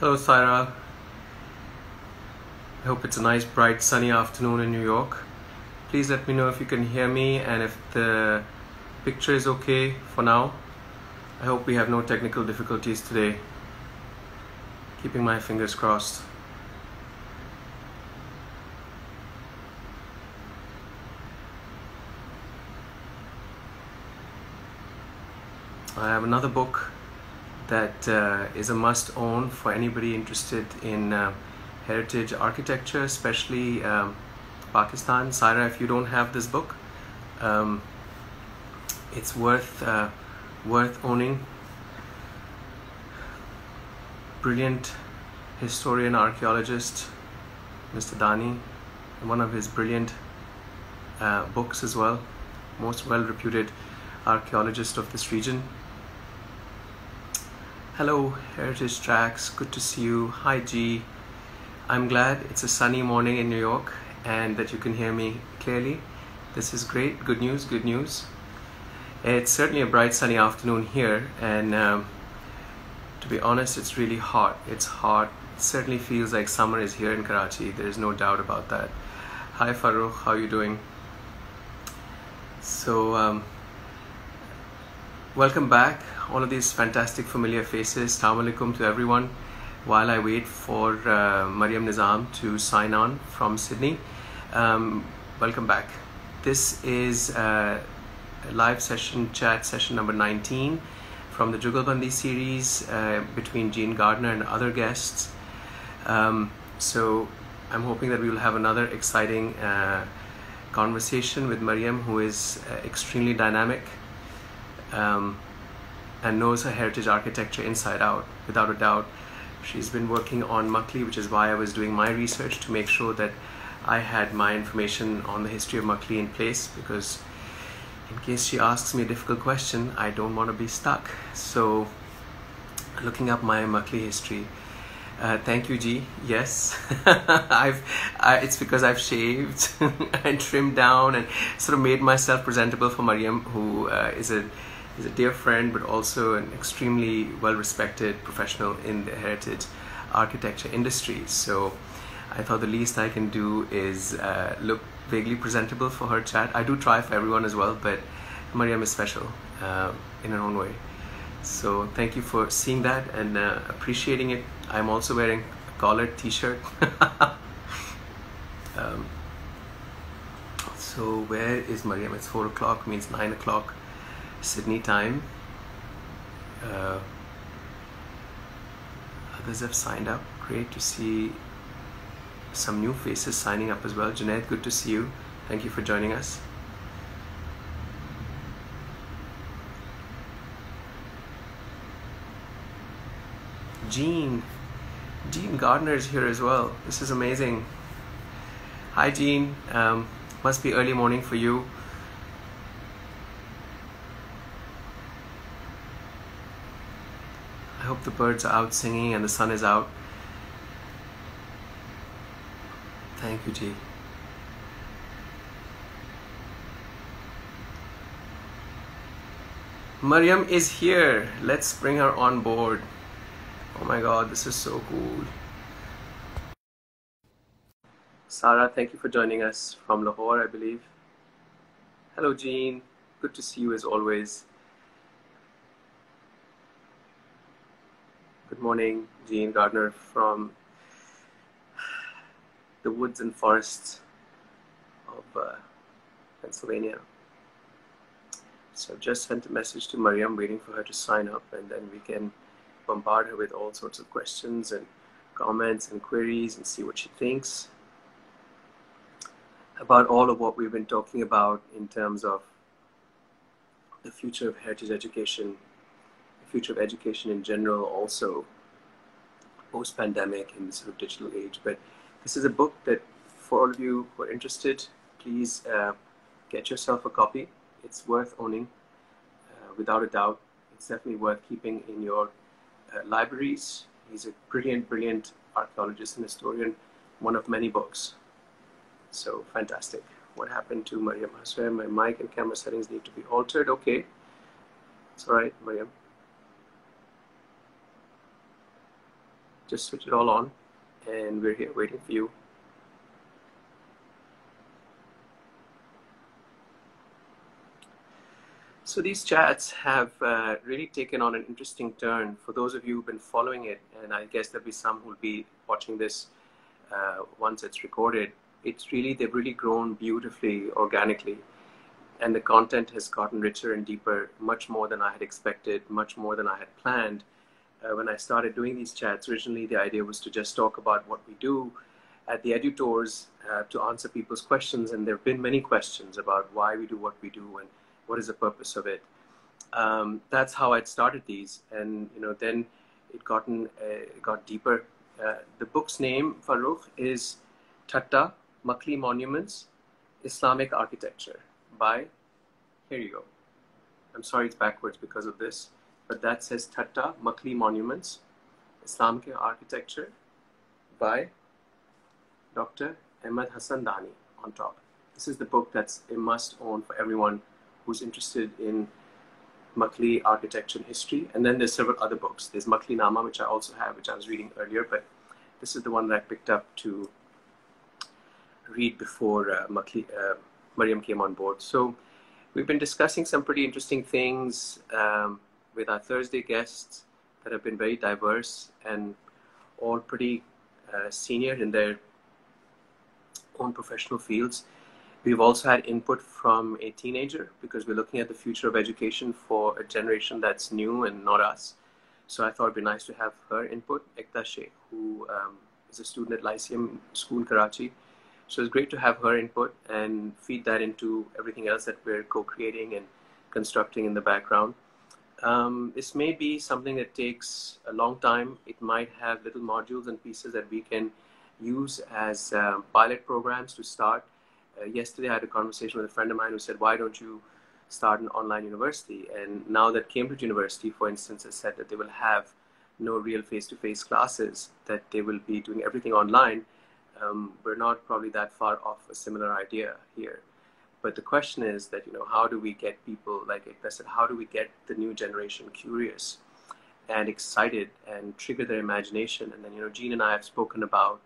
Hello, Saira. I hope it's a nice, bright, sunny afternoon in New York. Please let me know if you can hear me and if the picture is okay for now. I hope we have no technical difficulties today. Keeping my fingers crossed. I have another book that uh, is a must own for anybody interested in uh, heritage architecture, especially um, Pakistan. Saira, if you don't have this book, um, it's worth uh, worth owning. Brilliant historian archaeologist, Mr. Dani, one of his brilliant uh, books as well, most well reputed archaeologist of this region. Hello, Heritage Tracks. Good to see you. Hi, G. I'm glad it's a sunny morning in New York and that you can hear me clearly. This is great. Good news, good news. It's certainly a bright sunny afternoon here, and um, to be honest, it's really hot. It's hot. It certainly feels like summer is here in Karachi. There is no doubt about that. Hi, Farooq. How are you doing? So, um, welcome back all of these fantastic familiar faces. Assalamu alaikum to everyone. While I wait for uh, Mariyam Nizam to sign on from Sydney, um, welcome back. This is uh, a live session, chat session number 19 from the Jugalbandi series uh, between Jean Gardner and other guests. Um, so I'm hoping that we will have another exciting uh, conversation with Mariyam, who is uh, extremely dynamic. Um, and knows her heritage architecture inside out, without a doubt. She's been working on Makli, which is why I was doing my research to make sure that I had my information on the history of Makli in place because in case she asks me a difficult question, I don't want to be stuck. So, looking up my Makli history. Uh, thank you, G. Yes, I've. I, it's because I've shaved and trimmed down and sort of made myself presentable for Mariyam, who uh, is a He's a dear friend, but also an extremely well respected professional in the heritage architecture industry. So I thought the least I can do is uh, look vaguely presentable for her chat. I do try for everyone as well, but Mariyam is special uh, in her own way. So thank you for seeing that and uh, appreciating it. I'm also wearing a collared t-shirt. um, so where is Mariyam? It's four o'clock, means nine o'clock. Sydney time. Uh, others have signed up. Great to see some new faces signing up as well. Junaid, good to see you. Thank you for joining us. Jean, Jean Gardner is here as well. This is amazing. Hi, Jean. Um, must be early morning for you. The birds are out singing and the sun is out. Thank you, G. Mariyam is here. Let's bring her on board. Oh my god, this is so cool. Sarah, thank you for joining us from Lahore, I believe. Hello, Jean. Good to see you as always. Good morning, Jean Gardner from the woods and forests of uh, Pennsylvania. So I've just sent a message to Mariyam, waiting for her to sign up, and then we can bombard her with all sorts of questions and comments and queries and see what she thinks about all of what we've been talking about in terms of the future of heritage education future of education in general also post pandemic in this sort of digital age. But this is a book that for all of you who are interested, please uh, get yourself a copy. It's worth owning uh, without a doubt. It's definitely worth keeping in your uh, libraries. He's a brilliant, brilliant archaeologist and historian, one of many books. So fantastic. What happened to Mariyam? Swear my mic and camera settings need to be altered. Okay. It's all right, Mariyam. Just switch it all on, and we're here waiting for you. So these chats have uh, really taken on an interesting turn for those of you who've been following it, and I guess there'll be some who'll be watching this uh, once it's recorded. It's really they've really grown beautifully, organically, and the content has gotten richer and deeper, much more than I had expected, much more than I had planned. Uh, when I started doing these chats, originally the idea was to just talk about what we do at the EduTours uh, to answer people's questions, and there have been many questions about why we do what we do and what is the purpose of it. Um, that's how I'd started these, and you know, then it gotten uh, got deeper. Uh, the book's name, Farrukh, is Thatta, Makli Monuments, Islamic Architecture by, here you go. I'm sorry it's backwards because of this, but that says Thatta Makli Monuments, Islamic Architecture by Dr. Ahmed Hassan Dani on top. This is the book that's a must own for everyone who's interested in Makli architecture and history. And then there's several other books. There's Makli Nama, which I also have, which I was reading earlier, but this is the one that I picked up to read before uh, Makli, uh, Mariyam came on board. So we've been discussing some pretty interesting things um, with our Thursday guests that have been very diverse and all pretty uh, senior in their own professional fields. We've also had input from a teenager because we're looking at the future of education for a generation that's new and not us. So I thought it'd be nice to have her input, Ekta Sheikh, who um, is a student at Lyceum School, Karachi. So it's great to have her input and feed that into everything else that we're co-creating and constructing in the background. Um, this may be something that takes a long time. It might have little modules and pieces that we can use as um, pilot programs to start uh, yesterday I had a conversation with a friend of mine who said, why don't you start an online university? And now that Cambridge University, for instance, has said that they will have no real face-to-face classes, that they will be doing everything online, um, we're not probably that far off a similar idea here. But the question is that, you know, how do we get people, like I said, how do we get the new generation curious and excited and trigger their imagination? And then, you know, Jean and I have spoken about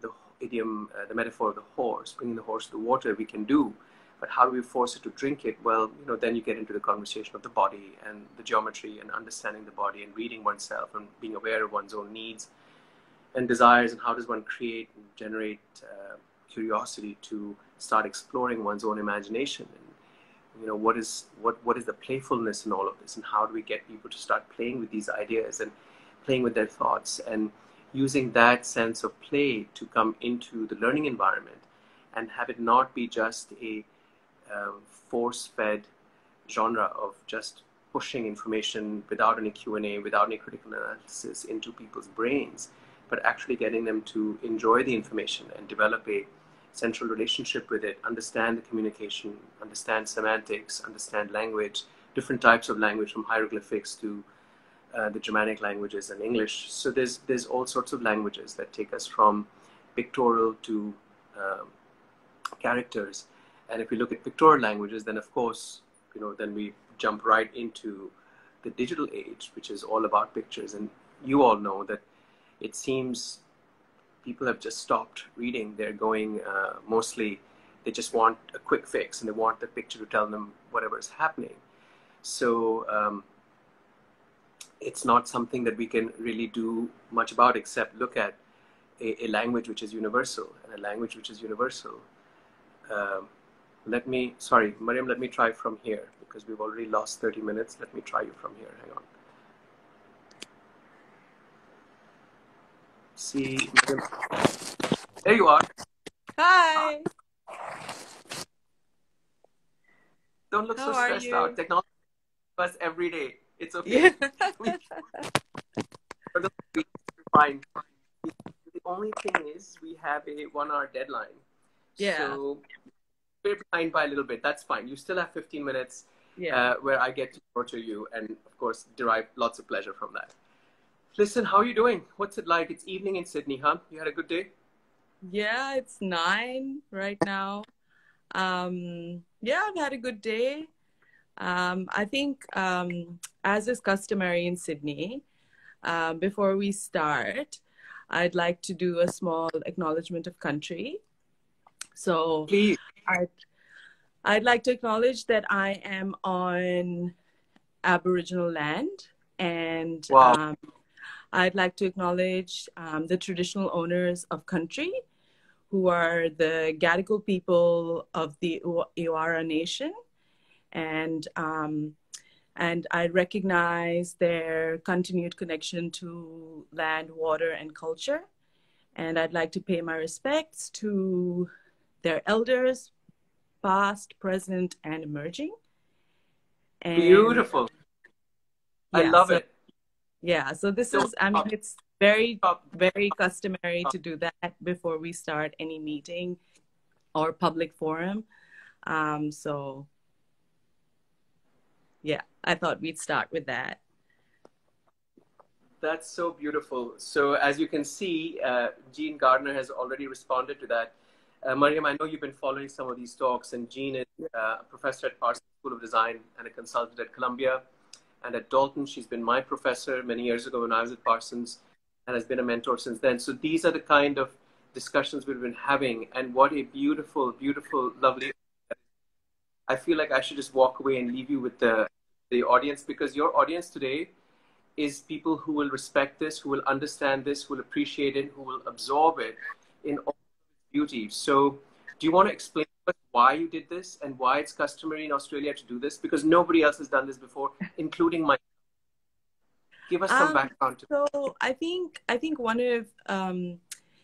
the idiom, uh, the metaphor of the horse, bringing the horse to the water, we can do. But how do we force it to drink it? Well, you know, then you get into the conversation of the body and the geometry and understanding the body and reading oneself and being aware of one's own needs and desires and how does one create and generate uh, curiosity to start exploring one's own imagination and you know what is what what is the playfulness in all of this and how do we get people to start playing with these ideas and playing with their thoughts and using that sense of play to come into the learning environment and have it not be just a um, force-fed genre of just pushing information without any q&a without any critical analysis into people's brains but actually getting them to enjoy the information and develop a central relationship with it understand the communication understand semantics understand language different types of language from hieroglyphics to uh, the Germanic languages and English. So there's there's all sorts of languages that take us from pictorial to um, characters. And if we look at pictorial languages, then of course, you know, then we jump right into the digital age, which is all about pictures. And you all know that it seems people have just stopped reading. They're going uh, mostly, they just want a quick fix and they want the picture to tell them whatever is happening. So um, it's not something that we can really do much about except look at a, a language which is universal and a language which is universal. Um, let me, sorry, Mariyam, let me try from here because we've already lost 30 minutes. Let me try you from here. Hang on. See, there you are. Hi. Don't look How so stressed out. Technology us every day. It's okay. Yeah. fine. The only thing is we have a one hour deadline. Yeah. So we're behind by a little bit. That's fine. You still have 15 minutes yeah. uh, where I get to torture you and, of course, derive lots of pleasure from that. Listen, how are you doing? What's it like? It's evening in Sydney, huh? You had a good day? yeah, it's nine right now. Um, yeah, I've had a good day. Um, I think, um, as is customary in Sydney, um, before we start, I'd like to do a small acknowledgement of country. So Please. I'd, I'd like to acknowledge that I am on Aboriginal land and Wow. um, I'd like to acknowledge um, the traditional owners of country who are the Gadigal people of the Eora Nation. And, um, and I recognize their continued connection to land, water, and culture. And I'd like to pay my respects to their elders, past, present, and emerging. And Beautiful. I love so- it. Yeah, so this So, is, I mean, it's very, very customary to do that before we start any meeting or public forum. Um, so, yeah, I thought we'd start with that. That's so beautiful. So, as you can see, uh, Jean Gardner has already responded to that. Uh, Mariyam, I know you've been following some of these talks, and Jean is uh, a professor at Parsons School of Design and a consultant at Columbia and at Dalton. She's been my professor many years ago when I was at Parsons and has been a mentor since then. So, these are the kind of discussions we've been having, and what a beautiful, beautiful, lovely. I feel like I should just walk away and leave you with the, the audience because your audience today is people who will respect this, who will understand this, who will appreciate it, who will absorb it in all its beauty. So, do you want to explain why you did this and why it's customary in Australia to do this? Because nobody else has done this before, including my. Give us some Um, background to So I think I think one of um,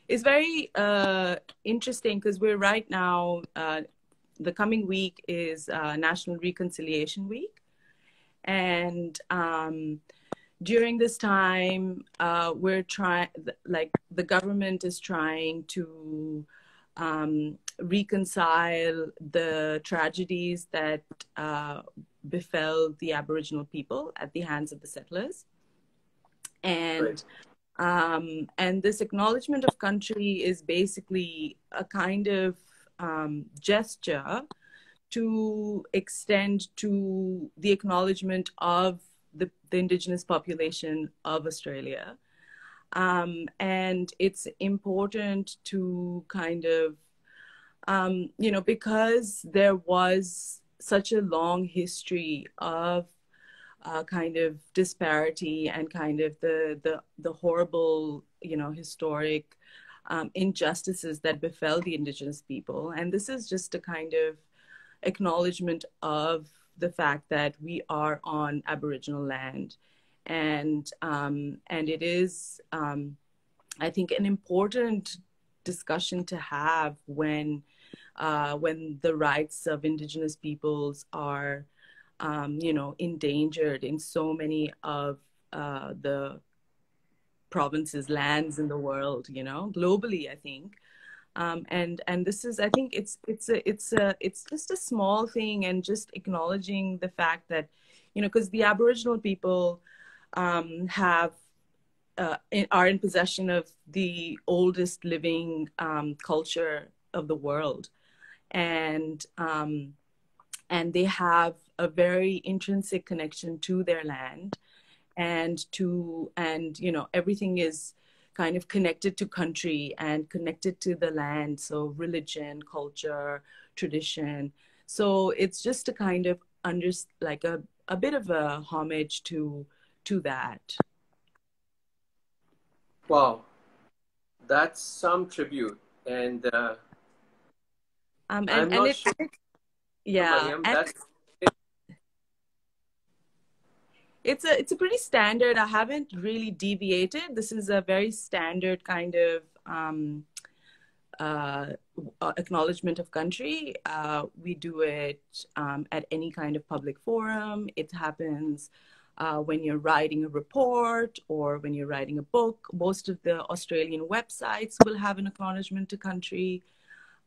is very uh, interesting because we're right now. Uh, the coming week is uh, National Reconciliation Week, and um, during this time, uh, we're trying like the government is trying to um, reconcile the tragedies that uh, befell the Aboriginal people at the hands of the settlers and um, and this acknowledgement of country is basically a kind of um, gesture to extend to the acknowledgement of the, the indigenous population of Australia. Um, and it's important to kind of, um, you know, because there was such a long history of uh, kind of disparity and kind of the the the horrible you know historic um, injustices that befell the indigenous people. And this is just a kind of acknowledgement of the fact that we are on aboriginal land and um, and it is um, i think an important discussion to have when uh, when the rights of indigenous peoples are um, you know, endangered in so many of uh, the provinces, lands in the world, you know, globally, I think. Um, and and this is, I think, it's it's a it's a it's just a small thing, and just acknowledging the fact that, you know, because the Aboriginal people um, have uh, in, are in possession of the oldest living um, culture of the world, and um, and they have a very intrinsic connection to their land and to and you know everything is kind of connected to country and connected to the land. So religion culture tradition. So it's just a kind of under like a, a bit of a homage to to that? Wow, that's some tribute, and uh, um I'm and, and not it's sure, yeah and it's a it's a pretty standard. I haven't really deviated. This is a very standard kind of um, uh, acknowledgement of country. Uh, we do it um, at any kind of public forum. It happens uh, when you're writing a report or when you're writing a book most of the australian websites will have an acknowledgement to country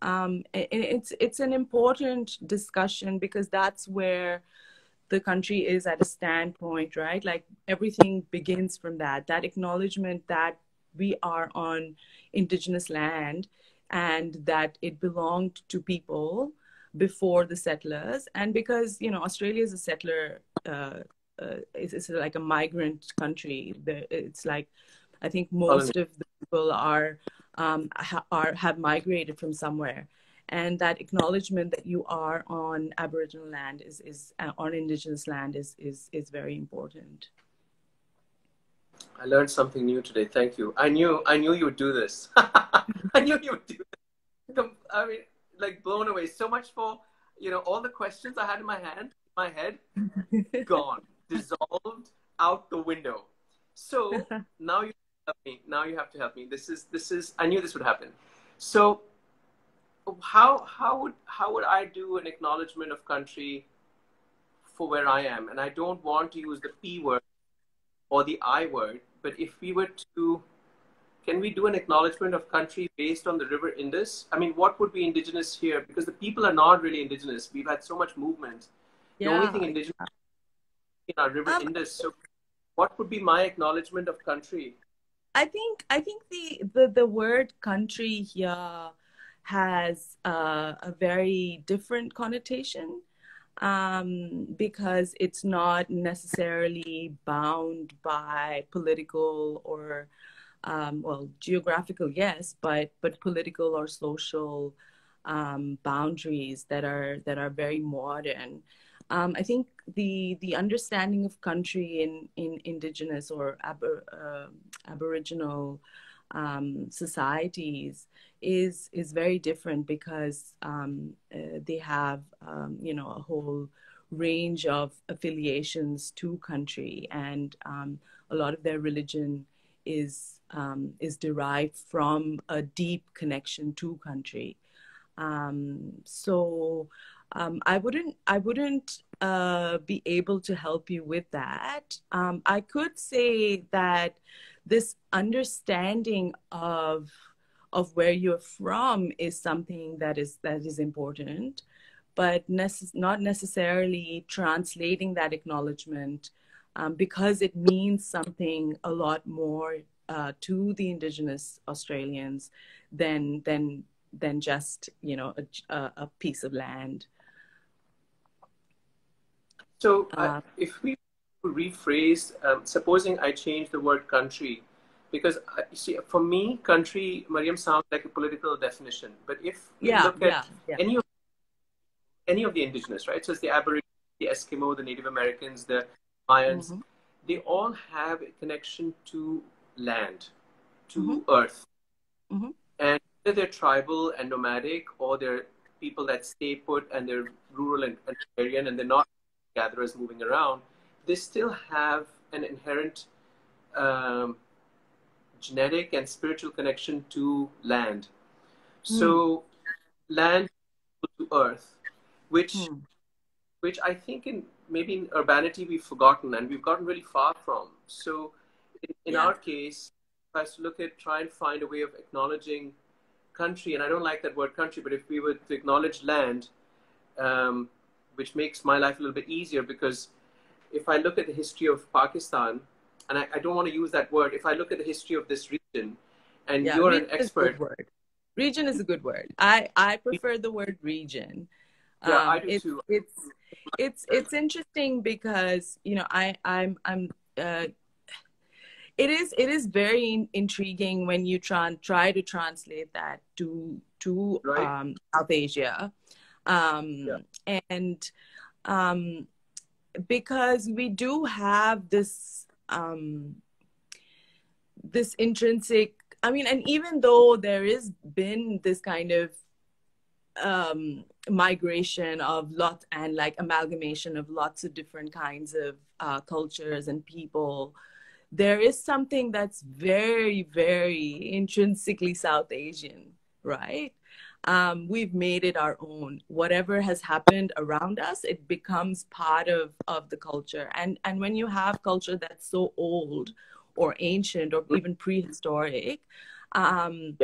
um, it's it's an important discussion because that's where the country is at a standpoint, right? Like everything begins from that, that acknowledgement that we are on indigenous land and that it belonged to people before the settlers. And because, you know, Australia is a settler, uh, uh, it's, it's like a migrant country. It's like, I think most of the people are um, ha- are have migrated from somewhere. And that acknowledgement that you are on aboriginal land is is uh, on indigenous land is is is very important. I learned something new today. Thank you. I knew i knew you would do this. I knew you would do this. I mean like blown away. So much for you know all the questions i had in my hand my head gone dissolved out the window so now you help me now you have to help me this is this is i knew this would happen so how how would how would I do an acknowledgement of country for where I am? And I don't want to use the P word or the I word, but if we were to can we do an acknowledgement of country based on the river Indus? I mean, what would be indigenous here? Because the people are not really indigenous. We've had so much movement. Yeah. The only thing indigenous in our river um, Indus. So, what would be my acknowledgement of country? I think I think the the, the word country here has uh, a very different connotation um, because it's not necessarily bound by political or um, well geographical yes but but political or social um, boundaries that are that are very modern um, I think the the understanding of country in in indigenous or uh, aboriginal um, societies is is very different because um, uh, they have um, you know a whole range of affiliations to country and um, a lot of their religion is is derived from a deep connection to country. So um, I wouldn't I wouldn't uh, be able to help you with that. I could say that this understanding of of where you're from is something that is that is important but not necessarily translating that acknowledgement um, because it means something a lot more uh, to the indigenous australians than than than just you know a, a piece of land so uh, if we rephrase, um, supposing I change the word country, because uh, you see, for me, country, Mariyam sounds like a political definition. But if you yeah, look at yeah, any of any of the indigenous, right? So it's the Aborigines, the Eskimo, the Native Americans, the Mayans. Mm-hmm. They all have a connection to land, to mm-hmm. earth, mm-hmm. and whether they're tribal and nomadic, or they're people that stay put and they're rural and, and agrarian, and they're not gatherers moving around they still have an inherent um, genetic and spiritual connection to land. Mm. So, land to earth, which, mm. which I think in maybe in urbanity we've forgotten and we've gotten really far from. So, in, in yeah. our case, if I was to look at try and find a way of acknowledging country, and I don't like that word country, but if we were to acknowledge land, um, which makes my life a little bit easier because if I look at the history of Pakistan, and I, I, don't want to use that word, if I look at the history of this region, and yeah, you're an expert. Word. Region is a good word. I, I prefer the word region. Yeah, um, I do it's, too. It's it's it's interesting because you know I I'm I'm uh, it is it is very intriguing when you try try to translate that to to right. um, South Asia, um, yeah. And um, because we do have this um, this intrinsic i mean and even though there has been this kind of um, migration of lot and like amalgamation of lots of different kinds of uh, cultures and people there is something that's very very intrinsically south asian right um, we've made it our own. Whatever has happened around us, it becomes part of, of the culture. And, and when you have culture that's so old or ancient or even prehistoric, um,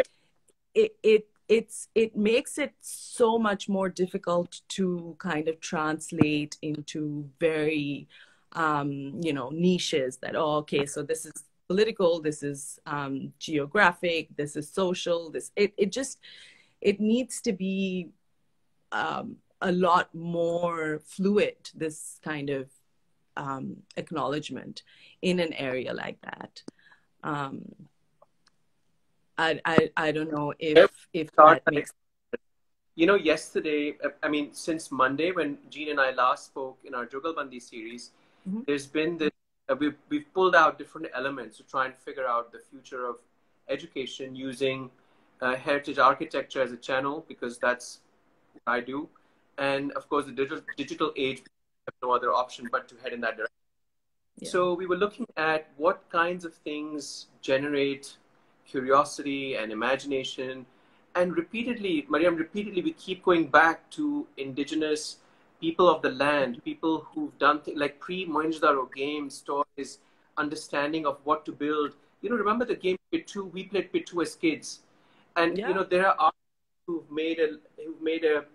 it, it, it's, it makes it so much more difficult to kind of translate into very, um, you know, niches that, oh, okay, so this is political, this is um, geographic, this is social, this, it, it just, it needs to be um, a lot more fluid, this kind of um, acknowledgement in an area like that. Um, I, I, I don't know if, if that makes you know, yesterday, I mean, since Monday, when Jean and I last spoke in our Jugalbandi series, mm-hmm. there's been this, uh, we've, we've pulled out different elements to try and figure out the future of education using uh, heritage architecture as a channel, because that's what I do. And of course, the digital, digital age, have no other option but to head in that direction. Yeah. So we were looking at what kinds of things generate curiosity and imagination and repeatedly, Mariyam, repeatedly, we keep going back to indigenous people of the land, people who've done things like pre Mohenjo-daro games, stories, understanding of what to build. You know, remember the game Pittu? We played Pittu as kids, and yeah. you know there are artists who've made a who've made a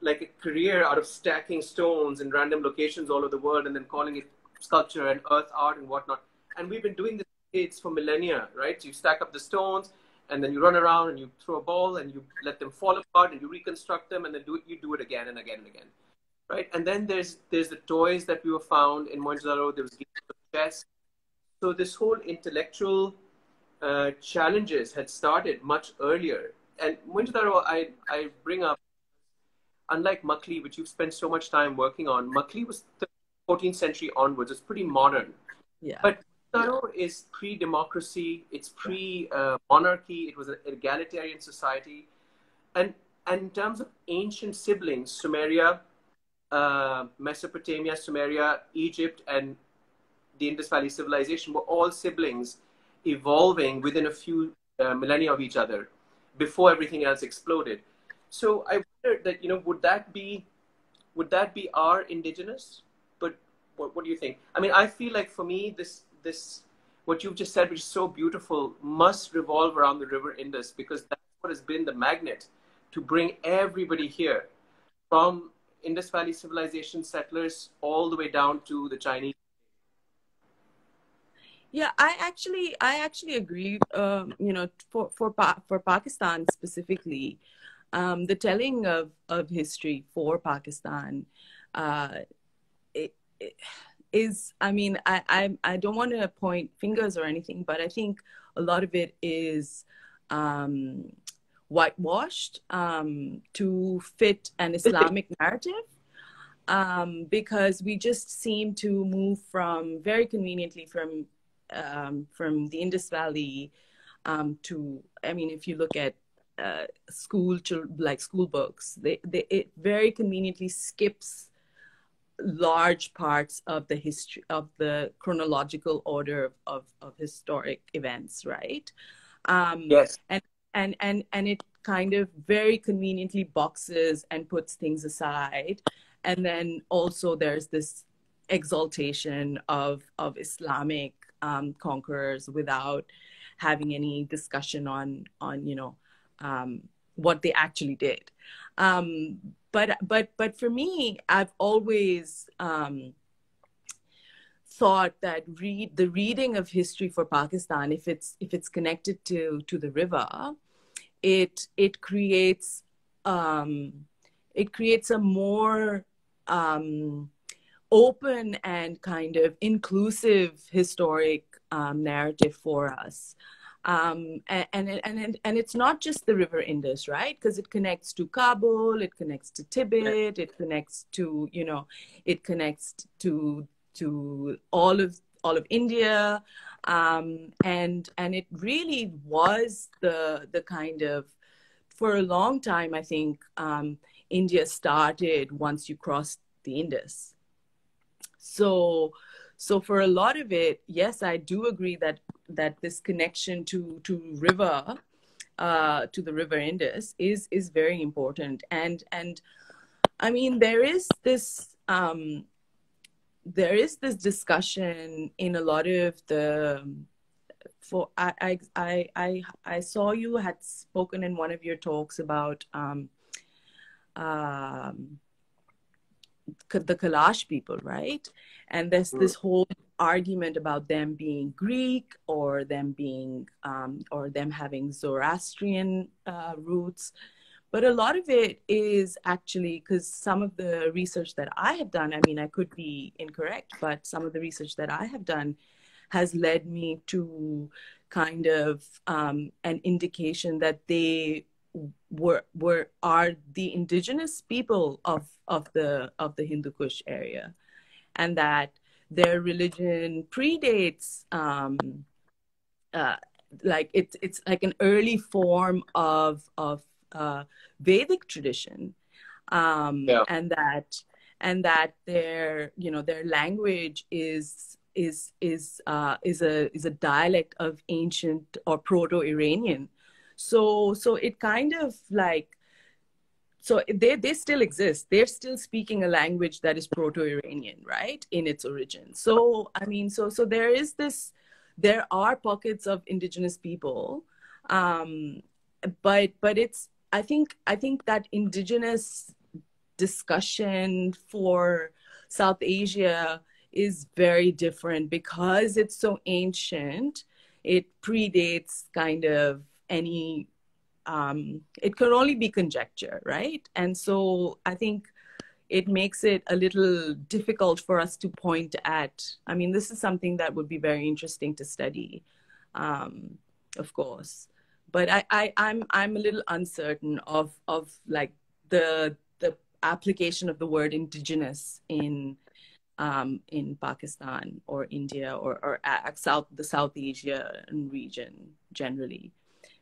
like a career out of stacking stones in random locations all over the world and then calling it sculpture and earth art and whatnot. And we've been doing this for millennia, right? You stack up the stones and then you run around and you throw a ball and you let them fall apart and you reconstruct them and then do it, you do it again and again and again, right? And then there's there's the toys that we were found in Mohenjo-daro. There was games of chess. So this whole intellectual uh, challenges had started much earlier. And Mohenjo-daro, I I bring up, unlike Makli, which you've spent so much time working on, Makli was 14th century onwards. It's pretty modern. Yeah. But Mohenjo-daro is pre-democracy. It's pre-monarchy. It was an egalitarian society, and and in terms of ancient siblings, Sumeria, uh, Mesopotamia, Sumeria, Egypt, and the Indus Valley civilization were all siblings, evolving within a few uh, millennia of each other, before everything else exploded. So I wonder that you know would that be would that be our indigenous? But what, what do you think? I mean, I feel like for me this this what you've just said, which is so beautiful, must revolve around the River Indus because that's what has been the magnet to bring everybody here, from Indus Valley civilization settlers all the way down to the Chinese. Yeah, I actually, I actually agree. Um, you know, for for pa- for Pakistan specifically, um, the telling of of history for Pakistan, uh, it, it is i mean i i, I don't want to point fingers or anything but i think a lot of it is um, whitewashed um, to fit an islamic narrative um, because we just seem to move from very conveniently from um, from the indus valley um, to i mean if you look at uh, school like school books they, they it very conveniently skips large parts of the history of the chronological order of, of, of historic events right? Um, yes. and and and and it kind of very conveniently boxes and puts things aside. And then also there's this exaltation of of islamic um, conquerors without having any discussion on on you know um, what they actually did. Um, but but but for me, I've always um, thought that read the reading of history for Pakistan, if it's if it's connected to to the river, it it creates um, it creates a more um, open and kind of inclusive historic um, narrative for us. Um, and, and, and, and it's not just the river indus right? Because it connects to kabul it connects to tibet it connects to you know it connects to to all of all of india. Um, and and it really was the the kind of for a long time i think um, india started once you crossed the indus so so for a lot of it yes i do agree that that this connection to to river uh, to the river Indus is is very important. And and I mean there is this um, there is this discussion in a lot of the for I I I I saw you had spoken in one of your talks about um, um, the Kalash people, right? And there's this whole argument about them being Greek or them being um, or them having Zoroastrian uh, roots. But a lot of it is actually because some of the research that I have done, I mean, I could be incorrect, but some of the research that I have done has led me to kind of um, an indication that they were were are the indigenous people of of the of the Hindu Kush area, and that their religion predates um, uh, like it's it's like an early form of of uh, Vedic tradition, um, yeah. and that and that their you know their language is is is uh, is a is a dialect of ancient or proto-Iranian. So so it kind of like so they they still exist. They're still speaking a language that is proto-Iranian, right, in its origin. So I mean, so so there is this. There are pockets of indigenous people, um, but but it's I think I think that indigenous discussion for South Asia is very different because it's so ancient. It predates kind of any, um, it can only be conjecture, right? And so I think it makes it a little difficult for us to point at. I mean, this is something that would be very interesting to study, um, of course. But I, I, I'm I'm a little uncertain of of like the the application of the word indigenous in um, in Pakistan or India or, or South the South Asia region generally,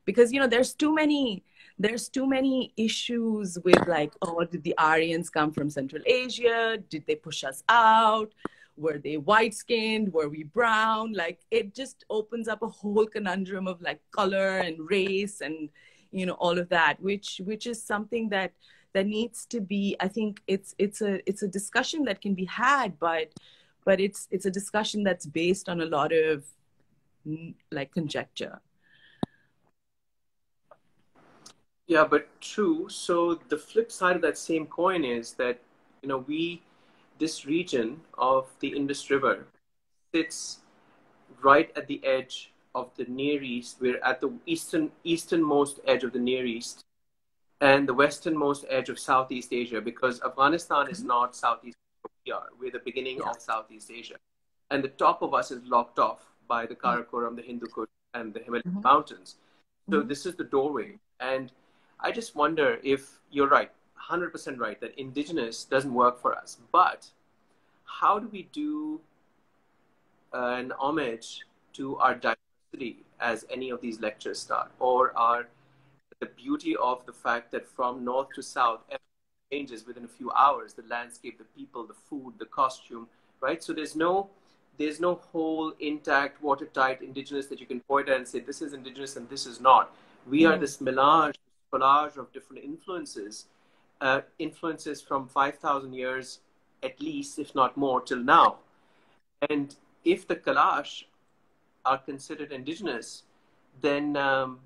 because you know there's too many there's too many issues with like oh did the Aryans come from Central Asia? Did they push us out? Were they white skinned? Were we brown? Like it just opens up a whole conundrum of like color and race and you know all of that, which which is something that that needs to be i think it's it's a it's a discussion that can be had but but it's it's a discussion that's based on a lot of like conjecture yeah but true so the flip side of that same coin is that you know we this region of the indus river sits right at the edge of the near east we're at the eastern easternmost edge of the near east and the westernmost edge of Southeast Asia because Afghanistan is not Southeast Asia. We are. We're the beginning yeah. of Southeast Asia. And the top of us is locked off by the Karakoram, the Hindu Kush, and the Himalayan mm-hmm. mountains. So mm-hmm. this is the doorway. And I just wonder if you're right, 100% right, that indigenous doesn't work for us. But how do we do an homage to our diversity as any of these lectures start or our the beauty of the fact that from north to south, everything changes within a few hours. The landscape, the people, the food, the costume, right? So there's no there's no whole intact, watertight indigenous that you can point at and say this is indigenous and this is not. We mm. are this melange, collage of different influences, uh, influences from 5,000 years at least, if not more, till now. And if the Kalash are considered indigenous, then um,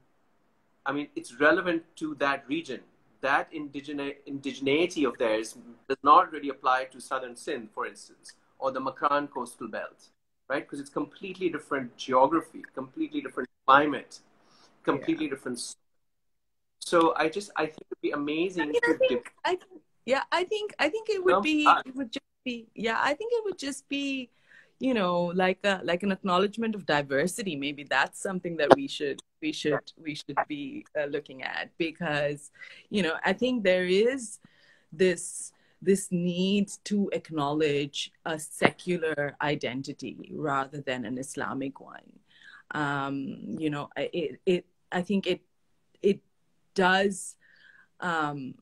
I mean, it's relevant to that region. That indigena- indigeneity of theirs does not really apply to southern Sindh, for instance, or the Makran coastal belt, right? Because it's completely different geography, completely different climate, completely yeah. different. So I just I think it'd be amazing. I, mean, I think, I think, yeah, I think I think it would no? be it would just be yeah, I think it would just be you know like a like an acknowledgement of diversity maybe that's something that we should we should we should be uh, looking at because you know i think there is this this need to acknowledge a secular identity rather than an islamic one um you know it it i think it it does um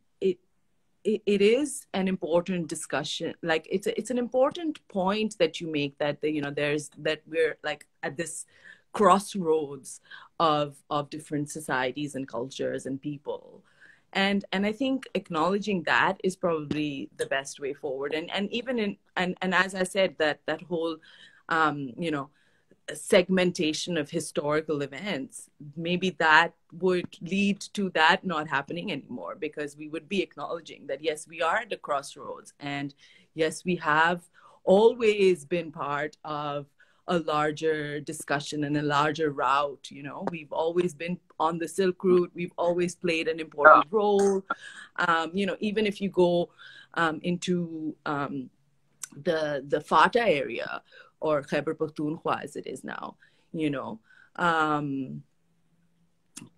it, it is an important discussion like it's a, it's an important point that you make that you know there's that we're like at this crossroads of of different societies and cultures and people. And and i think acknowledging that is probably the best way forward. And and even in and and as i said that that whole um you know segmentation of historical events, maybe that would lead to that not happening anymore because we would be acknowledging that, yes, we are at the crossroads. And yes, we have always been part of a larger discussion and a larger route. You know, we've always been on the Silk Route, we've always played an important role. Um, you know, even if you go um, into um, the the FATA area, or Khyber Pakhtunkhwa as it is now. You know, um,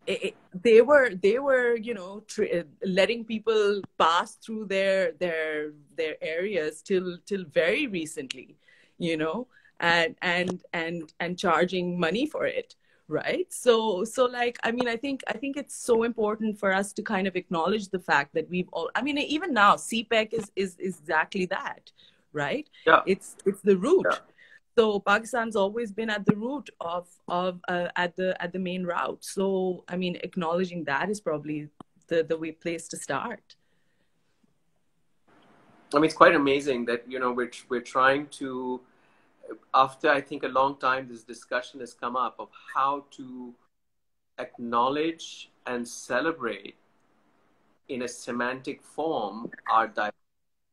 it, it, they were they were you know tr- letting people pass through their their their areas till till very recently, you know, and and and and charging money for it right so so like i mean i think i think it's so important for us to kind of acknowledge the fact that we've all i mean even now cpec is is, is exactly that right yeah it's it's the route yeah. So pakistan's always been at the root of of uh, at the at the main route so i mean acknowledging that is probably the the way place to start i mean it's quite amazing that you know we're we're trying to after I think a long time, this discussion has come up of how to acknowledge and celebrate in a semantic form our diversity.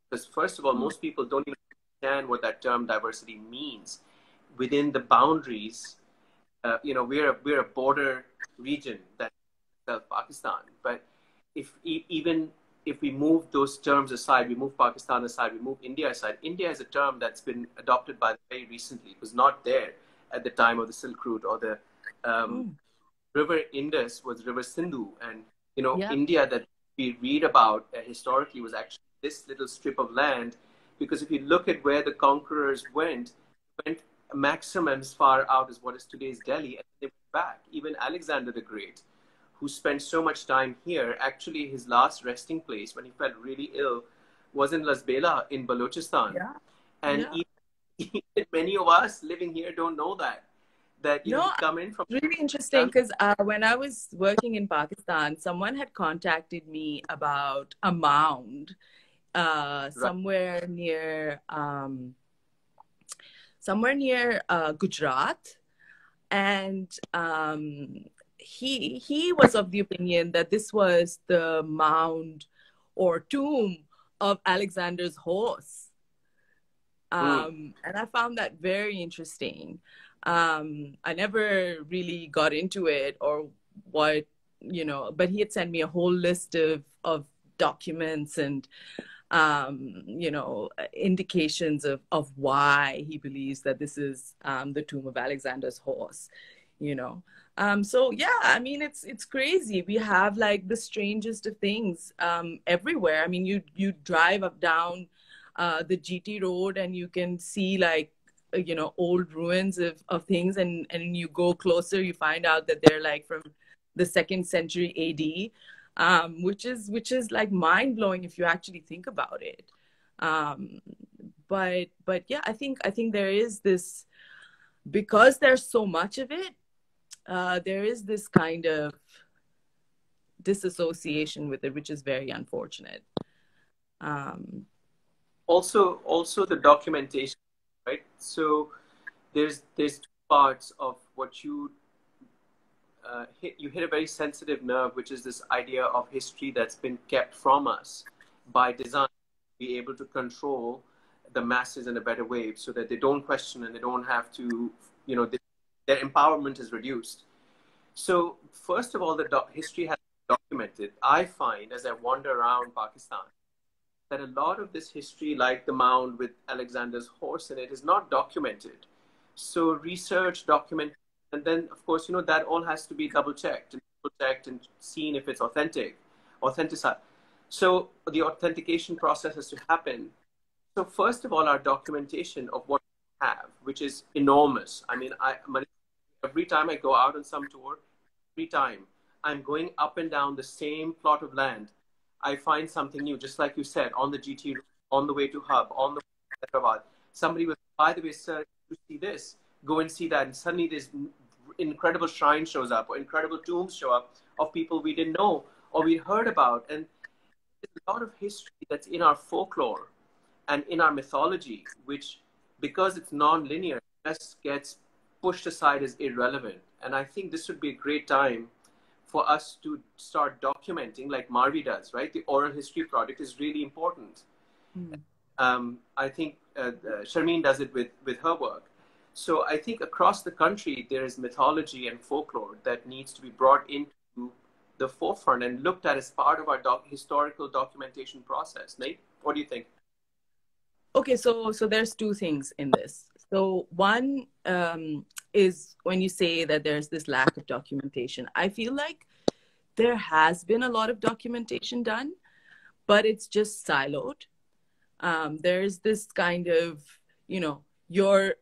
Because first of all, most people don't even understand what that term diversity means within the boundaries. Uh, you know, we're a, we're a border region that Pakistan, but if even if we move those terms aside, we move Pakistan aside, we move India aside, India is a term that's been adopted by very recently. It was not there at the time of the Silk Route or the um, mm. River Indus was River Sindhu. And, you know, yeah. India that we read about uh, historically was actually this little strip of land. Because if you look at where the conquerors went, went maximum as far out as what is today's Delhi, and they went back. Even Alexander the Great who spent so much time here, actually his last resting place when he felt really ill was in Lasbela in Balochistan. Yeah. And yeah. Even, many of us living here don't know that. That you no, know, come in from really interesting because uh, when I was working in Pakistan, someone had contacted me about a mound uh, somewhere near um, somewhere near uh, Gujarat, and um, he he was of the opinion that this was the mound or tomb of Alexander's horse. Hmm. Um, mm. And I found that very interesting. Um, I never really got into it or what, you know, but he had sent me a whole list of, of documents and, um, you know, indications of, of why he believes that this is um, the tomb of Alexander's horse, you know? Um so yeah i mean it's it's crazy. We have like the strangest of things um everywhere. I mean you you drive up down uh the gt road and you can see like uh, you know old ruins of of things and and you go closer you find out that they're like from the second century ad um which is which is like mind blowing if you actually think about it um but but yeah i think i think there is this because there's so much of it uh, there is this kind of disassociation with it, which is very unfortunate. Um, also, also the documentation, right? So there's there's two parts of what you uh, hit. You hit a very sensitive nerve, which is this idea of history that's been kept from us by design. to Be able to control the masses in a better way, so that they don't question and they don't have to, you know, their empowerment is reduced. So, first of all, the doc- history has been documented. I find as I wander around Pakistan that a lot of this history, like the mound with Alexander's horse in it, is not documented. So, research, document, and then, of course, you know, that all has to be double checked and checked and seen if it's authentic, authenticized. So, the authentication process has to happen. So, first of all, our documentation of what we have, which is enormous. I mean, I, every time I go out on some tour, every time I'm going up and down the same plot of land, I find something new. Just like you said, on the GT, on the way to Hub, on the way to Hyderabad, somebody was, by the way, sir, you see this, go and see that, and suddenly this incredible shrine shows up, or incredible tombs show up of people we didn't know or we heard about, and there's a lot of history that's in our folklore and in our mythology, which because it's non-linear, just gets pushed aside as irrelevant. And I think this would be a great time for us to start documenting, like Marvi does, right? The oral history project is really important. Mm. Um, I think uh, uh, Sharmeen does it with, with her work. So I think across the country, there is mythology and folklore that needs to be brought into the forefront and looked at as part of our doc- historical documentation process. Nate, what do you think? okay so so there's two things in this So one um, is when you say that there's this lack of documentation. I feel like there has been a lot of documentation done, but it's just siloed. Um, there's this kind of, you know, you're,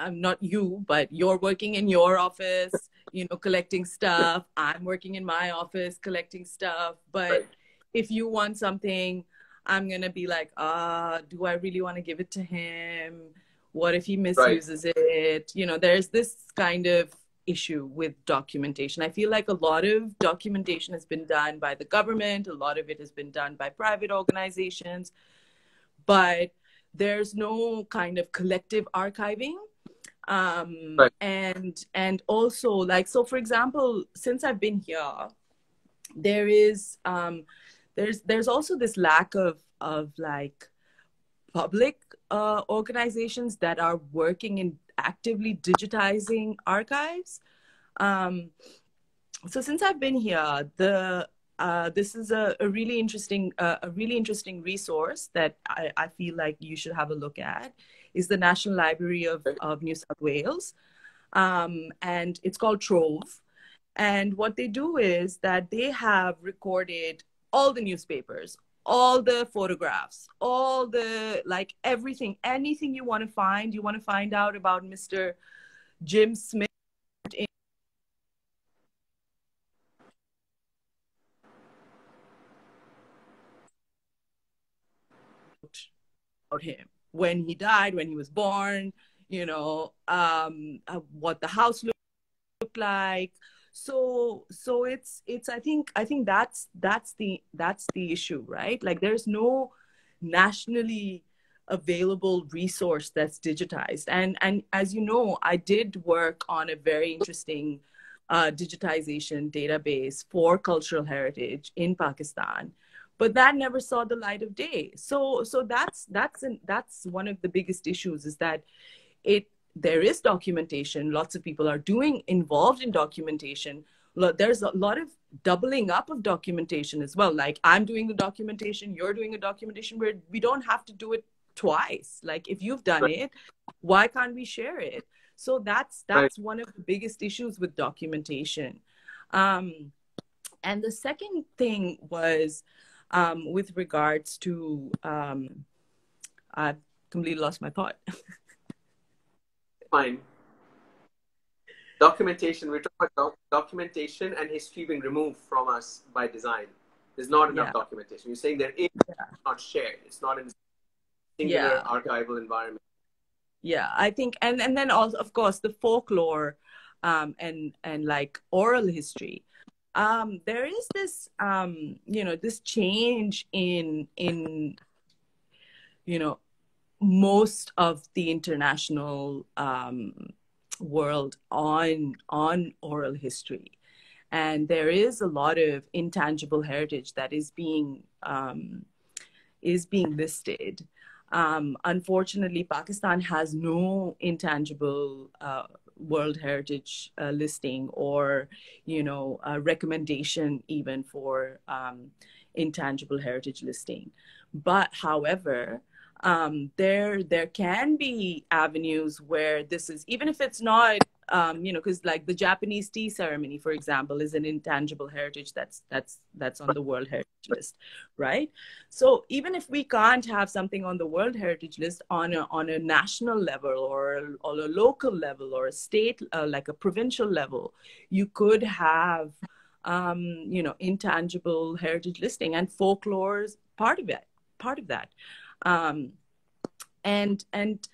I'm not you, but you're working in your office, you know, collecting stuff. I'm working in my office collecting stuff. But right. if you want something, I'm going to be like, ah, uh, do I really want to give it to him? What if he misuses right. it? You know, there's this kind of issue with documentation. I feel like a lot of documentation has been done by the government, a lot of it has been done by private organizations, but there's no kind of collective archiving. Um, right. and and also like so for example since i've been here there is um, there's there's also this lack of of like public uh, organizations that are working in actively digitizing archives. Um, so since I've been here, the uh, this is a, a really interesting uh, a really interesting resource that I, I, feel like you should have a look at is the National Library of, of New South Wales, um, and it's called Trove. And what they do is that they have recorded all the newspapers, all the photographs, all the like everything, anything you want to find, you want to find out about Mr. Jim Smith. About him when he died, when he was born, you know, um, uh, what the house looked like, so so it's it's i think i think that's that's the that's the issue right? Like there's no nationally available resource that's digitized. And and as you know i did work on a very interesting uh, digitization database for cultural heritage in pakistan but that never saw the light of day. So so that's that's an, that's one of the biggest issues is that it there is documentation. Lots of people are doing involved in documentation. There's a lot of doubling up of documentation as well. Like i'm doing the documentation you're doing a documentation where we don't have to do it twice. Like if you've done right. it why can't we share it? So that's that's right. one of the biggest issues with documentation. Um, and the second thing was um, with regards to um, i've completely lost my thought fine. Documentation, we're talking about documentation and history being removed from us by design. There's not enough yeah. documentation. You're saying there is yeah. not shared. It's not in a singular yeah. archival environment. Yeah, I think, and and then also, of course, the folklore, um, and and like oral history. Um, there is this, um, you know, this change in in, you know, most of the international um, world on on oral history. And there is a lot of intangible heritage that is being um, is being listed. Um, unfortunately pakistan has no intangible uh, world heritage uh, listing or you know a recommendation even for um, intangible heritage listing. But however um, there there can be avenues where this is even if it's not um, you know because like the japanese tea ceremony for example is an intangible heritage that's that's that's on the world heritage list right? So even if we can't have something on the world heritage list on a on a national level or, or a local level or a state uh, like a provincial level you could have um, you know intangible heritage listing and folklore is part of it part of that. Um, and and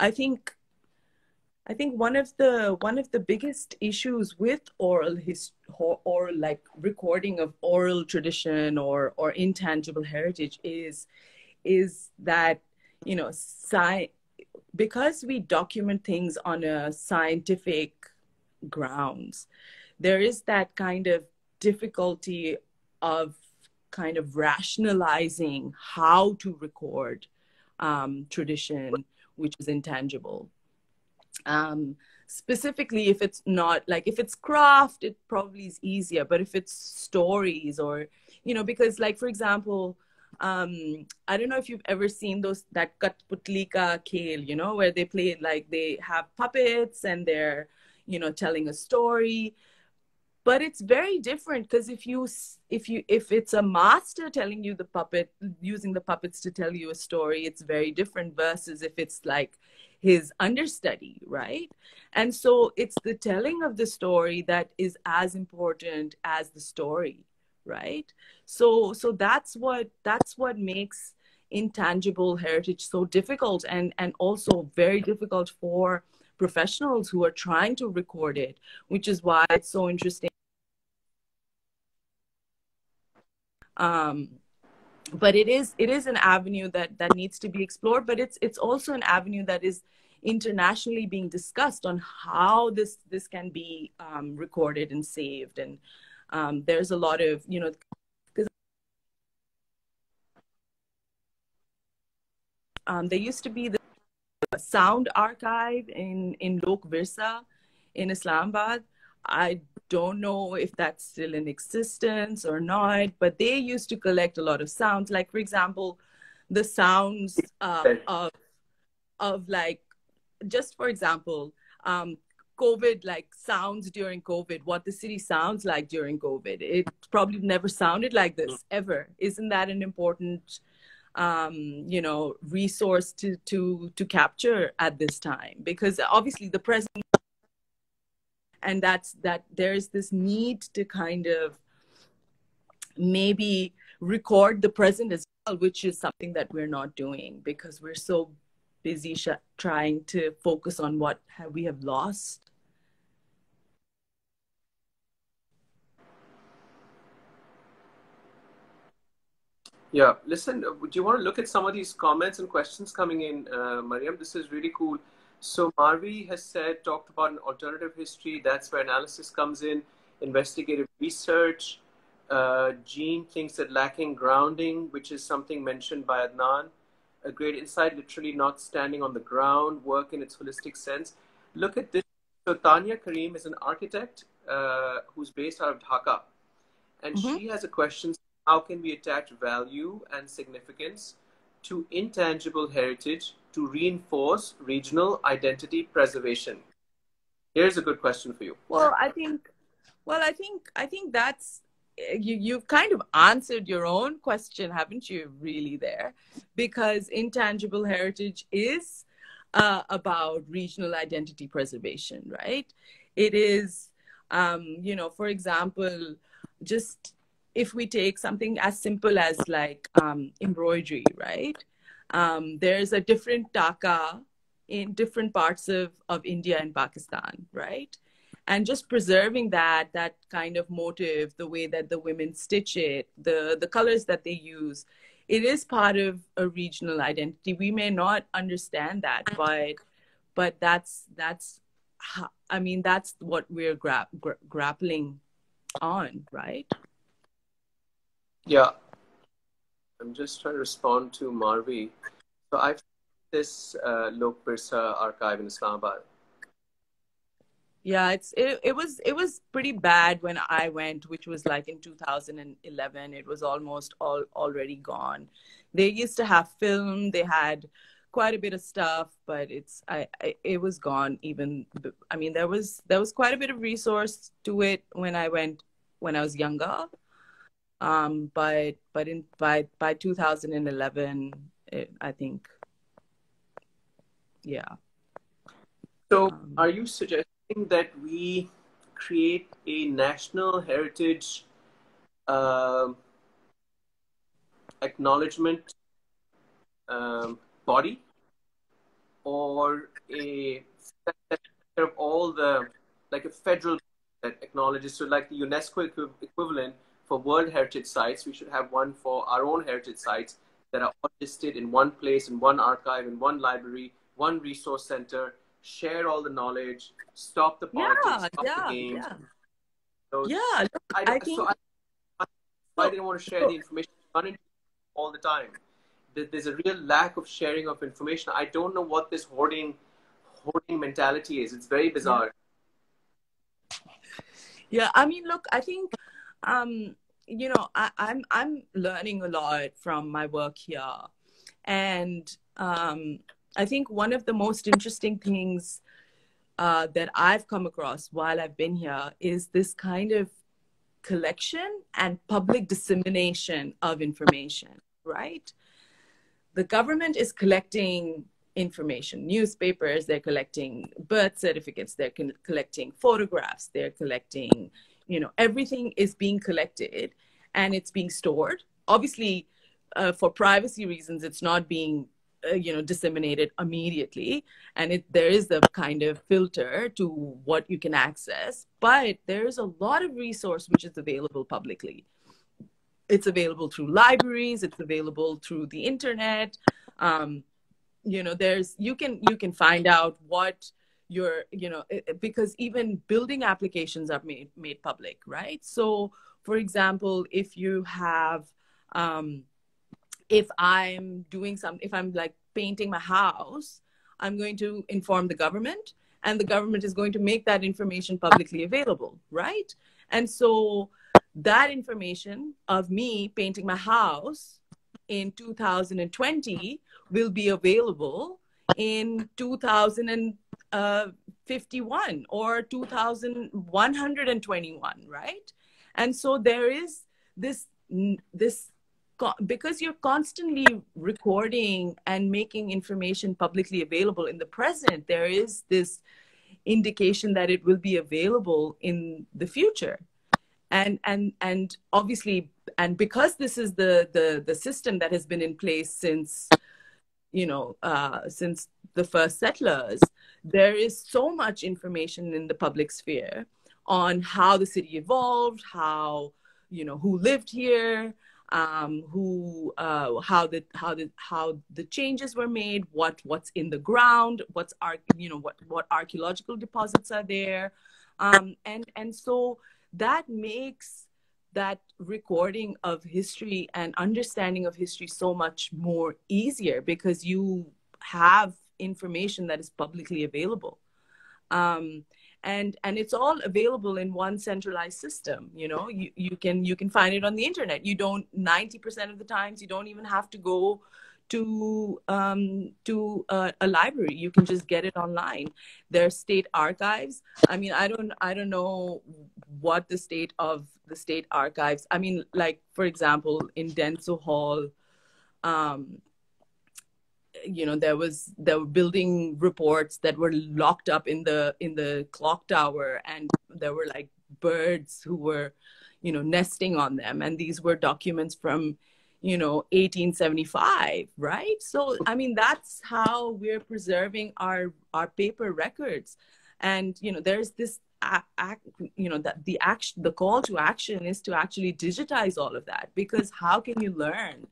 I think I think one of the one of the biggest issues with oral his or like recording of oral tradition or or intangible heritage is is that you know sci- because we document things on a scientific grounds there is that kind of difficulty of kind of rationalizing how to record um, tradition, which is intangible. Um, specifically, if it's not like if it's craft, it probably is easier. But if it's stories or, you know, because like for example, um, I don't know if you've ever seen those that Katputli ka khel, you know, where they play like they have puppets and they're, you know, telling a story. But it's very different because if you if you if it's a master telling you the puppet using the puppets to tell you a story, it's very different versus if it's like his understudy, right? And so it's the telling of the story that is as important as the story right so so that's what that's what makes intangible heritage so difficult and and also very difficult for professionals who are trying to record it which is why it's so interesting um but it is it is an avenue that that needs to be explored but it's it's also an avenue that is internationally being discussed on how this this can be um, recorded and saved and um, there's a lot of you know um, there used to be the sound archive in in Lok Virsa in Islamabad. I don't know if that's still in existence or not, but they used to collect a lot of sounds. Like for example, the sounds uh, of of like just for example, um, COVID like sounds during COVID, what the city sounds like during COVID. It probably never sounded like this mm. ever. Isn't that an important um, you know, resource to to to capture at this time? Because obviously the present and that's that there's this need to kind of maybe record the present as well, which is something that we're not doing because we're so busy sh- trying to focus on what have we have lost Yeah, listen, uh, do you want to look at some of these comments and questions coming in, uh, Mariyam? This is really cool. So Marvi has said, talked about an alternative history. That's where analysis comes in, investigative research. Uh, Jean thinks that lacking grounding, which is something mentioned by Adnan, a great insight, literally not standing on the ground, work in its holistic sense. Look at this. So Tanya Karim is an architect uh, who's based out of Dhaka. And mm-hmm. she has a question how can we attach value and significance to intangible heritage to reinforce regional identity preservation? Here's a good question for you. Well, I think, well, I think, I think that's you, you've kind of answered your own question, haven't you? Really, there, because intangible heritage is uh, about regional identity preservation, right? It is, um, you know, for example, just if we take something as simple as like um, embroidery, right? Um, there's a different taka in different parts of, of India and Pakistan, right? And just preserving that, that kind of motive, the way that the women stitch it, the, the colors that they use, it is part of a regional identity. We may not understand that, but but that's that's I mean that's what we're gra- gra- grappling on, right? Yeah. I'm just trying to respond to Marvi. So I've this uh, Lok Virsa archive in Islamabad. Yeah, it's it, it was it was pretty bad when I went, which was like in 2011. It was almost all already gone. They used to have film. They had quite a bit of stuff, but it's I, I it was gone. Even I mean, there was there was quite a bit of resource to it when I went when I was younger um, but but in by by 2011, it, I think, yeah. So, um, are you suggesting that we create a national heritage uh, acknowledgement um, body, or a of all the like a federal that acknowledges so like the UNESCO equivalent for World Heritage Sites, we should have one for our own heritage sites that are all listed in one place, in one archive, in one library, one resource center. Share all the knowledge. Stop the politics. Yeah, stop yeah, the games. Yeah. So, yeah. I, I think. So I, I, oh, didn't want to share the oh. information all the time. There's a real lack of sharing of information. I don't know what this hoarding, hoarding mentality is. It's very bizarre. Yeah, I mean, look, I think um, you know, I, I'm I'm learning a lot from my work here, and um, I think one of the most interesting things uh, that I've come across while I've been here is this kind of collection and public dissemination of information, right? The government is collecting information, newspapers, they're collecting birth certificates, they're collecting photographs, they're collecting, you know, everything is being collected and it's being stored. Obviously, uh, for privacy reasons, it's not being uh, you know disseminated immediately. And it, there is a kind of filter to what you can access but there is a lot of resource which is available publicly. It's available through libraries it's available through the internet. Um, you know there's you can you can find out what your you know because even building applications are made made public right? So for example if you have um, if i'm doing some if i'm like painting my house i'm going to inform the government and the government is going to make that information publicly available right? And so that information of me painting my house in 2020 will be available in 2051 or 2121 right? And so there is this this because you're constantly recording and making information publicly available in the present there is this indication that it will be available in the future. And and and obviously and because this is the the the system that has been in place since you know uh, since the first settlers there is so much information in the public sphere on how the city evolved how you know who lived here um, who uh, how the how the how the changes were made, what what's in the ground, what's ar- you know what what archaeological deposits are there, um, and and so that makes that recording of history and understanding of history so much more easier because you have information that is publicly available. Um, and and it's all available in one centralized system you know you, you can you can find it on the internet you don't 90% of the times you don't even have to go to um, to a, a, library. You can just get it online. There are state archives. I mean i don't i don't know what the state of the state archives i mean like for example in Denso Hall um, you know there was there were building reports that were locked up in the in the clock tower and there were like birds who were you know nesting on them. And these were documents from you know 1875 right so i mean that's how we're preserving our our paper records and you know there's this act, you know that the action the call to action is to actually digitize all of that because how can you learn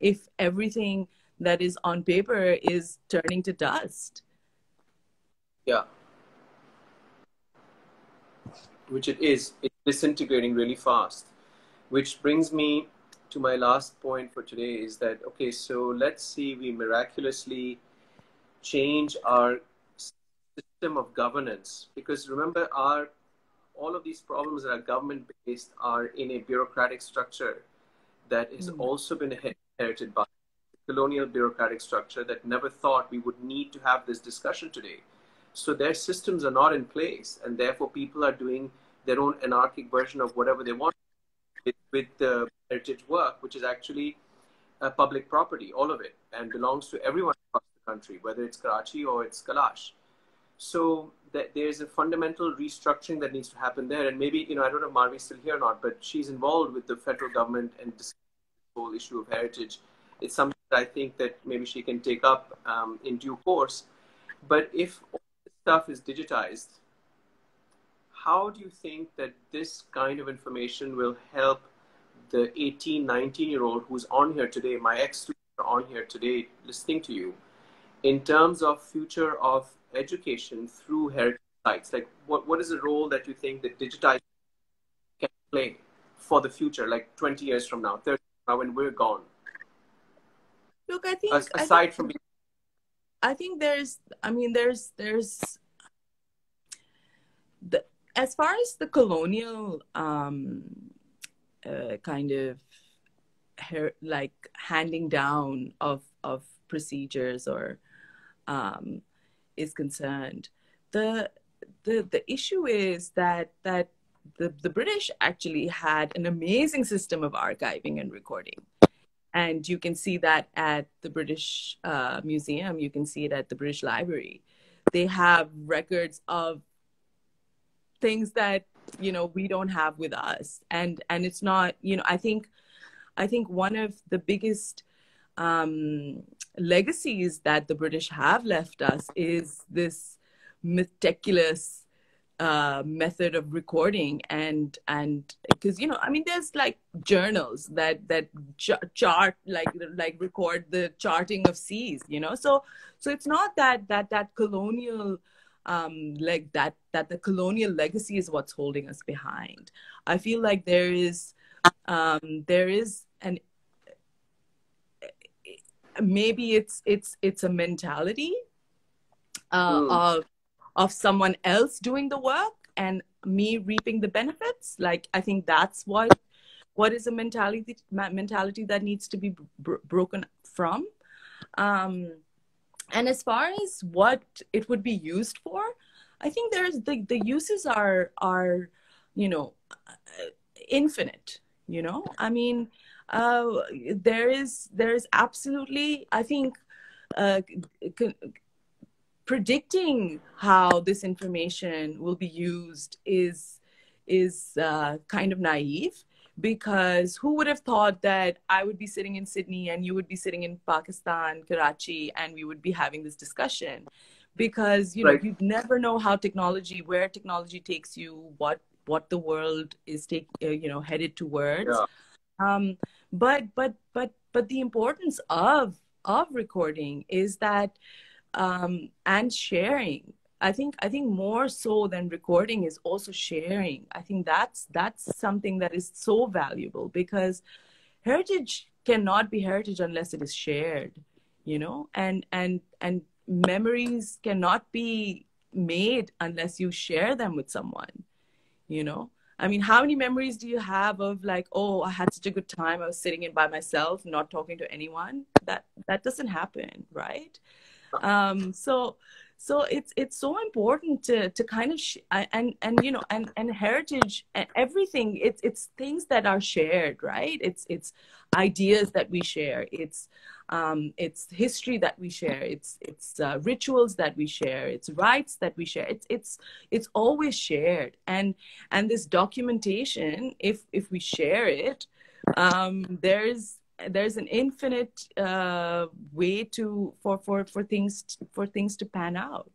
if everything that is on paper is turning to dust. Yeah. Which it is. It's disintegrating really fast. Which brings me to my last point for today is that, okay, so let's see we miraculously change our system of governance. Because remember, our all of these problems that are government based are in a bureaucratic structure that has mm. also been inherited by colonial bureaucratic structure that never thought we would need to have this discussion today. So their systems are not in place, and therefore people are doing their own anarchic version of whatever they want with, with the heritage work, which is actually a public property, all of it, and belongs to everyone across the country, whether it's Karachi or it's Kailash. So th- there's a fundamental restructuring that needs to happen there, and maybe you know I don't know if Marvi's still here or not, but she's involved with the federal government and this whole issue of heritage. It's something I think that maybe she can take up um, in due course. But if all this stuff is digitized, how do you think that this kind of information will help the 18, 19 year old who's on here today, my ex students are on here today listening to you, in terms of future of education through heritage sites? Like, what, what is the role that you think that digitized can play for the future, like 20 years from now, 30 from now, when we're gone? Look, I think aside I think, from, I think there's, I mean, there's, there's, the as far as the colonial, um, uh, kind of her, like handing down of of procedures or um, is concerned. The the the issue is that that the, the British actually had an amazing system of archiving and recording. And you can see that at the British uh, Museum, you can see it at the British Library. They have records of things that you know we don't have with us. And and it's not you know i think i think one of the biggest um legacies that the british have left us is this meticulous uh, method of recording and and because you know i mean there's like journals that that ch- chart like like record the charting of seas you know? So so it's not that that that colonial um like that that the colonial legacy is what's holding us behind. I feel like there is um there is an maybe it's it's it's a mentality uh, mm. of of someone else doing the work and me reaping the benefits. Like i think that's what what is a mentality mentality that needs to be br- broken from. Um and as far as what it would be used for i think there's the the uses are are you know infinite you know? I mean uh there is there is absolutely i think uh, predicting how this information will be used is is uh, kind of naive because who would have thought that I would be sitting in Sydney and you would be sitting in Pakistan, Karachi, and we would be having this discussion? Because you know right. you never know how technology, where technology takes you, what what the world is take uh, you know headed towards. Yeah. Um, but but but but the importance of of recording is that um, and sharing i think i think more so than recording is also sharing. I think that's that's something that is so valuable because heritage cannot be heritage unless it is shared you know? And and and memories cannot be made unless you share them with someone you know? I mean how many memories do you have of like oh i had such a good time i was sitting in by myself not talking to anyone? That that doesn't happen right? Um, so so it's it's so important to to kind of and and you know and and heritage and everything it's it's things that are shared right? It's it's ideas that we share. It's um it's history that we share. It's it's uh, rituals that we share. It's rites that we share. It's it's it's always shared. And and this documentation if if we share it um there's there's an infinite uh, way to for for for things for things to pan out.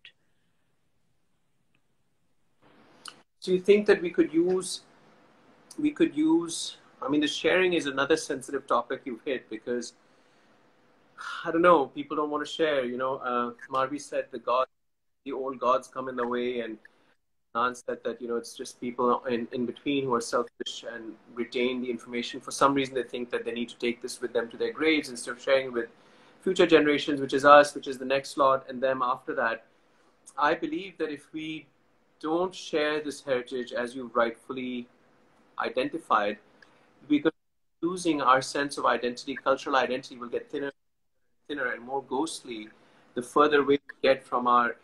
Do you think that we could use we could use i mean the sharing is another sensitive topic you've hit because i don't know people don't want to share you know uh, marvi said the god the old gods come in the way and said that you know it's just people in, in between who are selfish and retain the information. For some reason, they think that they need to take this with them to their graves instead of sharing with future generations, which is us, which is the next lot, and them after that. I believe that if we don't share this heritage as you rightfully identified, because losing our sense of identity, cultural identity will get thinner, thinner and more ghostly the further we get from our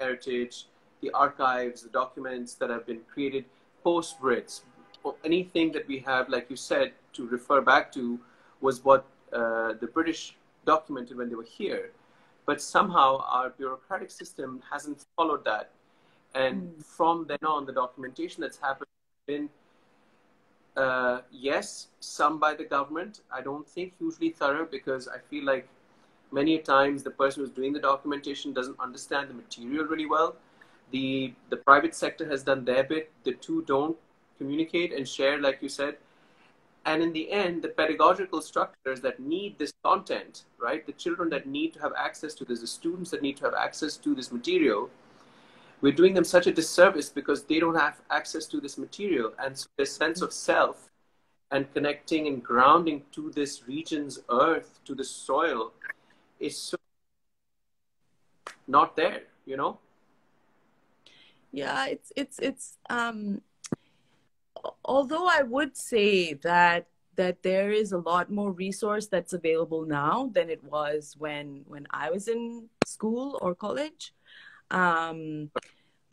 heritage the archives, the documents that have been created post Brits, or anything that we have, like you said, to refer back to was what uh, the British documented when they were here. But somehow our bureaucratic system hasn't followed that. And mm. from then on, the documentation that's happened been, uh, yes, some by the government. I don't think hugely thorough because I feel like many times the person who's doing the documentation doesn't understand the material really well the the private sector has done their bit the two don't communicate and share like you said. And in the end the pedagogical structures that need this content right the children that need to have access to this the students that need to have access to this material we're doing them such a disservice because they don't have access to this material. And so their sense of self and connecting and grounding to this region's earth to the soil is so not there you know yeah it's it's it's um although I would say that that there is a lot more resource that's available now than it was when when I was in school or college. Um,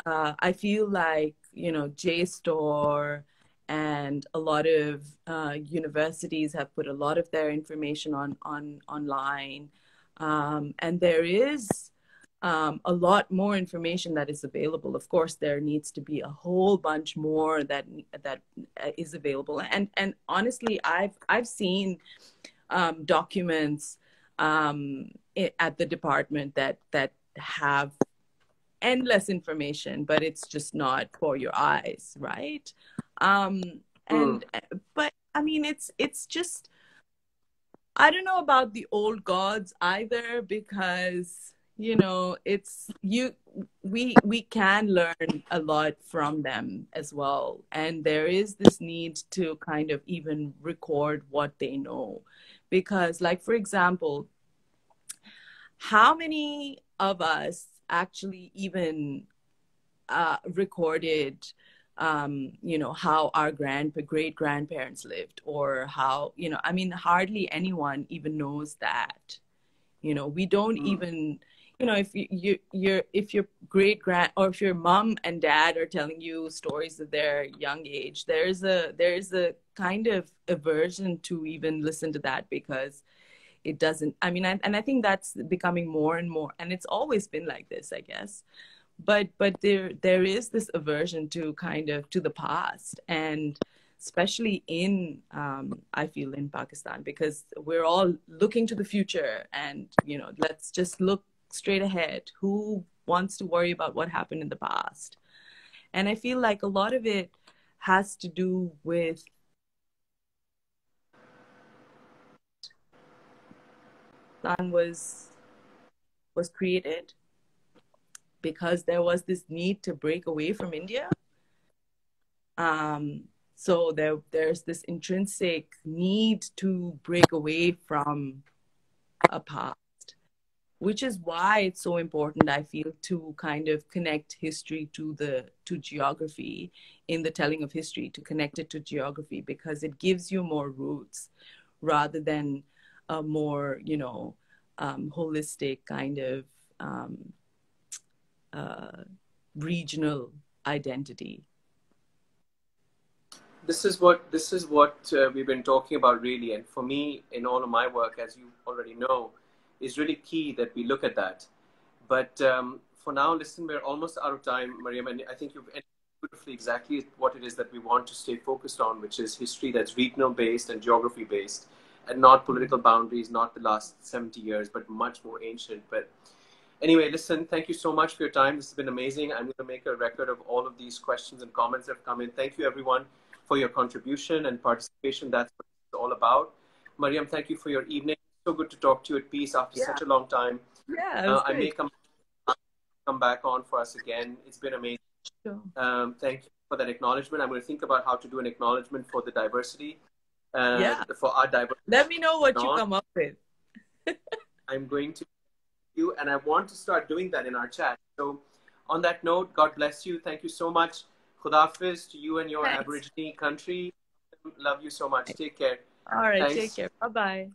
uh, I feel like you know JSTOR and a lot of uh, universities have put a lot of their information on on online, um, and there is um, a lot more information that is available. Of course, there needs to be a whole bunch more that that is available. And and honestly, I've I've seen um, documents um, at the department that that have endless information, but it's just not for your eyes, right? Um, and mm. but I mean, it's it's just I don't know about the old gods either because you know it's you we we can learn a lot from them as well. And there is this need to kind of even record what they know. Because like for example how many of us actually even uh, recorded um, you know how our grand great grandparents lived or how you know i mean hardly anyone even knows that. You know we don't mm. even you know if you, you you're if your great grand or if your mom and dad are telling you stories of their young age there's a there's a kind of aversion to even listen to that because it doesn't i mean I, and i think that's becoming more and more and it's always been like this i guess. But but there there is this aversion to kind of to the past and especially in um, i feel in pakistan because we're all looking to the future and you know let's just look straight ahead. Who wants to worry about what happened in the past? And i feel like a lot of it has to do with sun was was created because there was this need to break away from india. Um, so there there's this intrinsic need to break away from a past which is why it's so important i feel to kind of connect history to the to geography in the telling of history to connect it to geography because it gives you more roots rather than a more you know um, holistic kind of um, uh, regional identity. This is what this is what uh, we've been talking about really. And for me in all of my work as you already know is really key that we look at that. But um, for now, listen, we're almost out of time, Mariyam, and I think you've beautifully exactly what it is that we want to stay focused on, which is history that's regional based and geography based, and not political boundaries, not the last 70 years, but much more ancient. But anyway, listen, thank you so much for your time. This has been amazing. I'm going to make a record of all of these questions and comments that have come in. Thank you, everyone, for your contribution and participation. That's what it's all about. Mariyam, thank you for your evening so good to talk to you at peace after yeah. such a long time. Yeah, uh, I may come come back on for us again. It's been amazing. Sure. Um, thank you for that acknowledgement. I'm going to think about how to do an acknowledgement for the diversity. Uh, yeah. For our diversity. Let me know what you come up with. I'm going to you, and I want to start doing that in our chat. So, on that note, God bless you. Thank you so much. Khudafiz to you and your Thanks. Aborigine country. Love you so much. Take care. All right. Thanks. Take care. Bye bye.